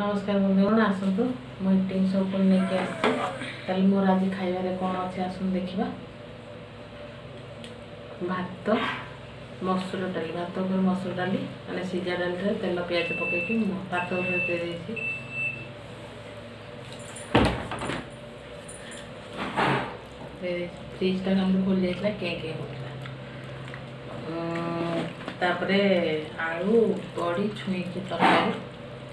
ନମସ୍କାର ବନ୍ଧୁଗଣ ଆସନ୍ତୁ ମୁଁ ଟିପ୍ସ ଉପରେ ନେଇକି ଆସିଛି ତାହେଲେ ମୋର ଆଜି ଖାଇବାରେ କ'ଣ ଅଛି ଆସନ୍ତୁ ଦେଖିବା ଭାତ ମସୁର ଡାଲି ଭାତ ଉପରେ ମସୁର ଡାଲି ମାନେ ସିଝା ଡାଲିରେ ତେଲ ପିଆଜ ପକାଇକି ମୁଁ ଭାତ ଉପରେ ଦେଇ ଦେଇଛି ଫ୍ରିଜ୍ଟା ଆମର ଖୋଲି ଯାଇଥିଲା କେଁ କେଁ ହେଉଥିଲା ତାପରେ ଆଳୁ ବଡ଼ି ଛୁଇଁକି ତରକାରୀ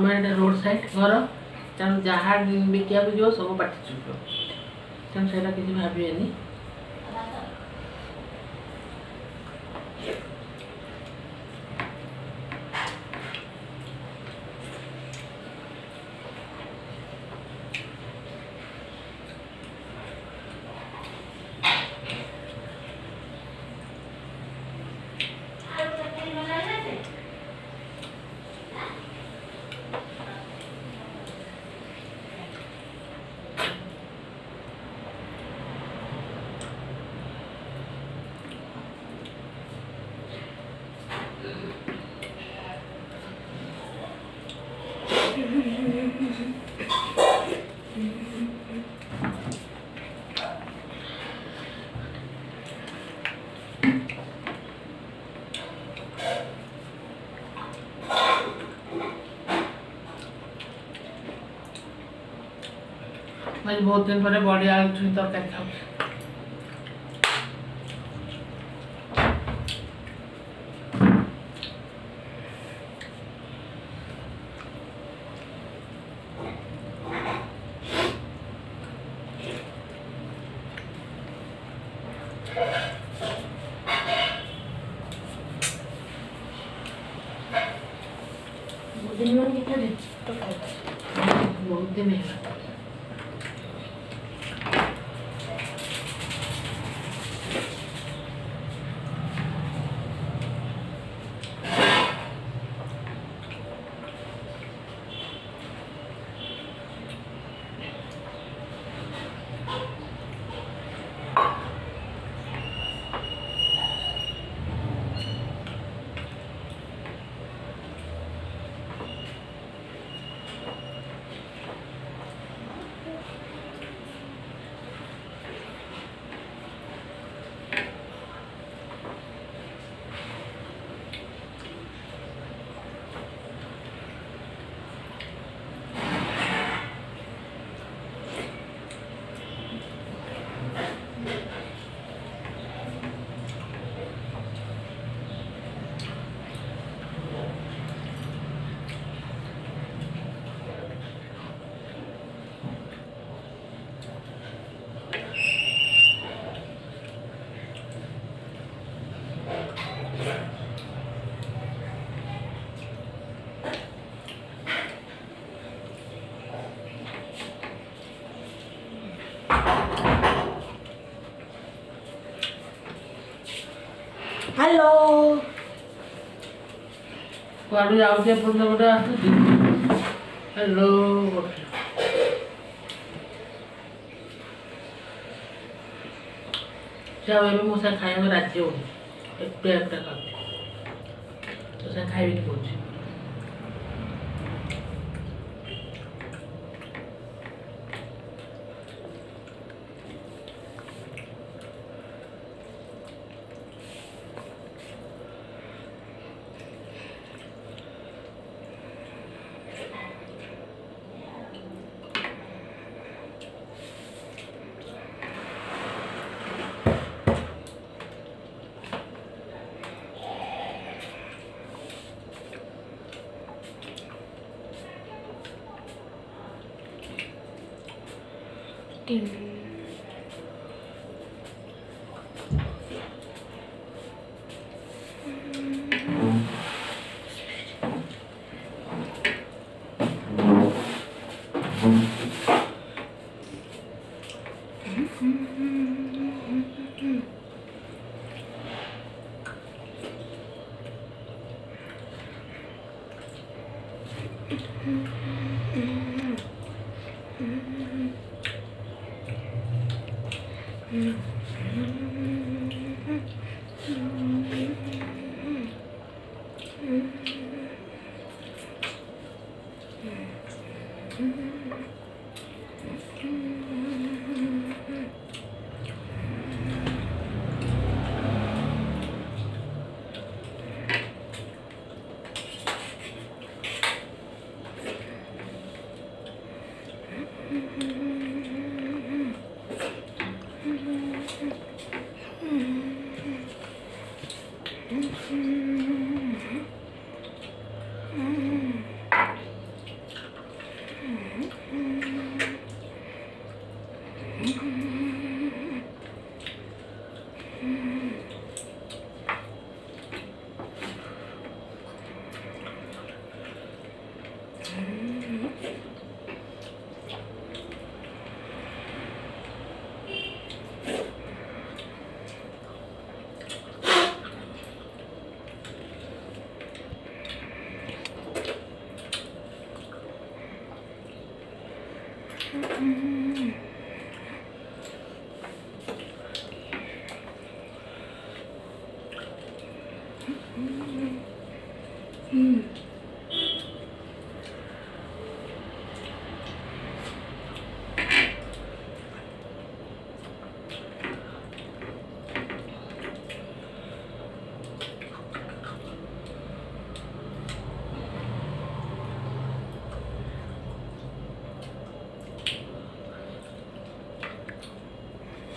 ଆମର ଏଇଟା ରୋଡ଼ ସାଇଡ଼ ଘର ତେଣୁ ଯାହା ବିକିବାକୁ ଯିବ ସବୁ ପାଟି ଚୁପ ତେଣୁ ସେଇଟା କିଛି ଭାବିବେନି बहुत दिन पर बॉडी आल छुई तो क्या Demir bir t a p e tutak oldu. h u demir. Hello আমি যাওয়া বন্ধু বন্ধু আসছি হ্যালো যাও এবার মশা খাই আমার রাজ্যেও একটু একটা খাবে মশা খাইবি বলছি ってうん。Mm-hmm. Mm-hmm.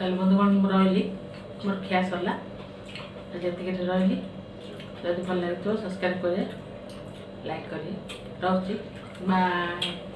তাহলে বন্ধুগণ ମୁଁ ରହିଲି ମୋର ଖିଆ ସରିଲା ଯେତିକିରେ ରହିଲି ଯଦି ଭଲ ଲାଗୁଥିବ ସବସ୍କ୍ରାଇବ୍ କରିବେ ଲାଇକ୍ କରିବେ ରହୁଛି ବାଏ